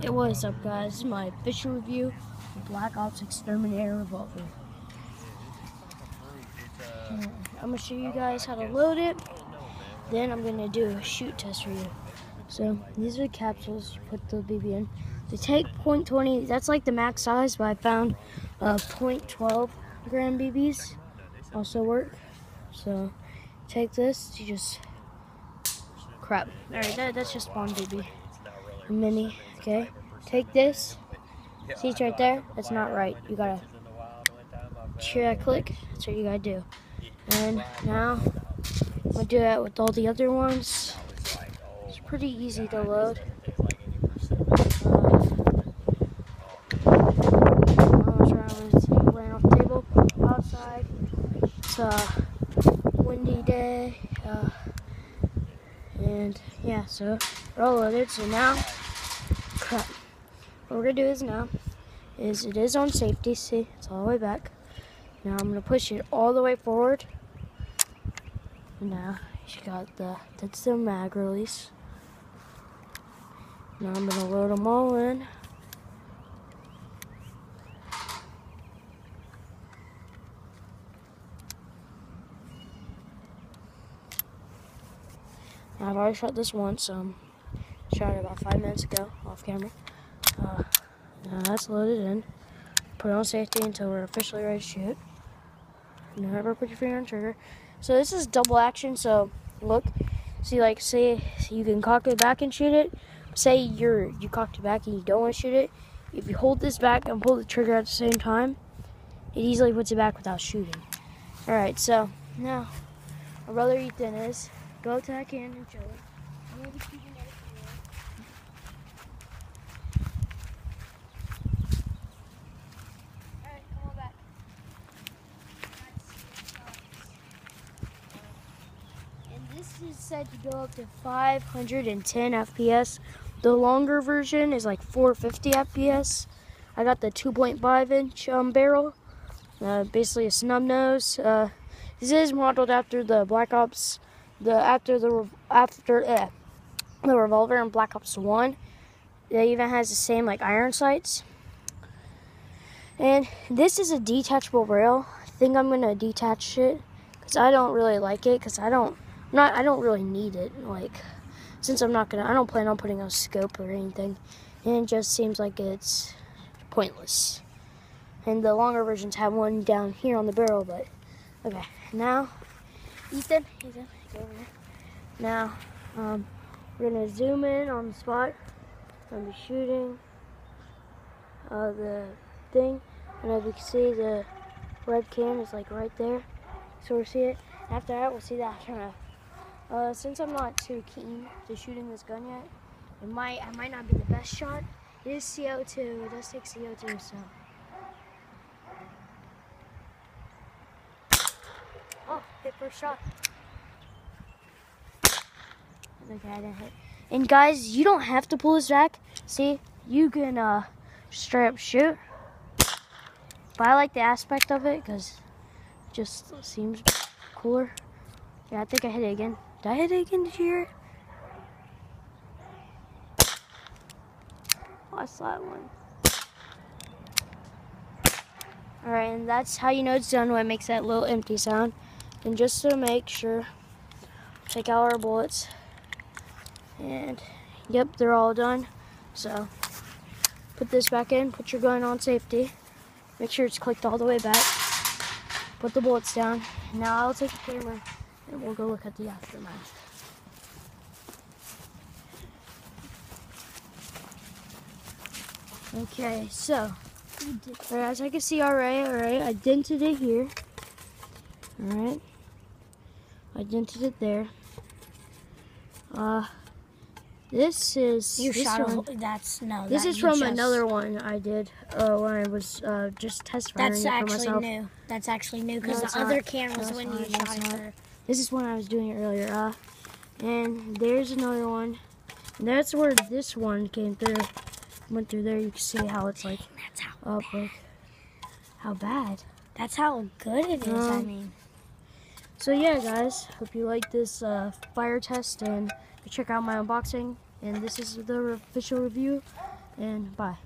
It was up, guys. This is my official review of Black Ops Exterminator Revolver. I'm gonna show you guys how to load it. Then I'm gonna do a shoot test for you. So these are the capsules. You put the BB in. They take .20. That's like the max size, but I found uh, .12 gram BBs also work. So take this. You just crap. All right, that, that's just one BB. Mini. Okay. Take this. See it's right there? That's not right. You gotta check click. That's what you gotta do. And now gonna do that with all the other ones. It's pretty easy to load. outside. It's a windy day. Uh, and yeah, so all loaded. So now, crap. What we're gonna do is now, is it is on safety. See, it's all the way back. Now I'm gonna push it all the way forward. Now you got the that's the mag release. Now I'm gonna load them all in. I've already shot this once. Um, shot about five minutes ago off camera. Uh, now that's loaded in. Put on safety until we're officially ready to shoot. Never put your finger on trigger. So this is double action. So look, see, like say you can cock it back and shoot it. Say you're you cocked it back and you don't want to shoot it. If you hold this back and pull the trigger at the same time, it easily puts it back without shooting. All right, so now my brother Ethan is Go to that can and show it. I'm gonna be keeping it Alright, come on back. And this is said to go up to 510 FPS. The longer version is like 450 FPS. I got the 2.5 inch um, barrel, uh, basically a snub nose. Uh, this is modeled after the Black Ops the after the after eh, the revolver in Black Ops One. It even has the same like iron sights. And this is a detachable rail. I think I'm gonna detach it because I don't really like it because I don't not I don't really need it like since I'm not gonna I don't plan on putting a scope or anything and it just seems like it's pointless. And the longer versions have one down here on the barrel, but okay. Now, Ethan, Ethan, go over there. Now, um, we're gonna zoom in on the spot. I'm shooting uh, the thing, and as you can see, the red can is like right there. So we'll see it. After that, we'll see the aftermath. Uh, since I'm not too keen to shooting this gun yet, it might I might not be the best shot. It is CO2. It does take CO2, so. Oh, hit first shot. Okay, I didn't hit. And guys, you don't have to pull this back. See, you can uh, straight up shoot. But I like the aspect of it because it just seems cooler. Yeah, I think I hit it again. Did I hit it again? It? Oh, I saw that one. Alright, and that's how you know it's done when it makes that little empty sound. And just to make sure, take out our bullets. And yep, they're all done. So put this back in, put your gun on safety. Make sure it's clicked all the way back. Put the bullets down. Now I'll take the camera and we'll go look at the aftermath. Okay, so as I can see alright, alright, I dented it here. Alright. I dented it there. Uh this is you this shot one, a, that's no. This that is from just, another one I did uh, when I was uh, just test firing That's it for actually new. That's actually new because No, the other not. can was No, when it's you not. shot it. This is when I was doing it earlier. Uh, and there's another one. And that's where this one came through. Went through there. You can see how it's like that's how. up. Like, how bad. That's how good it is. I Um, mean, So yeah, guys. Hope you like this uh, fire test and check out my unboxing. And this is the official review. and bye.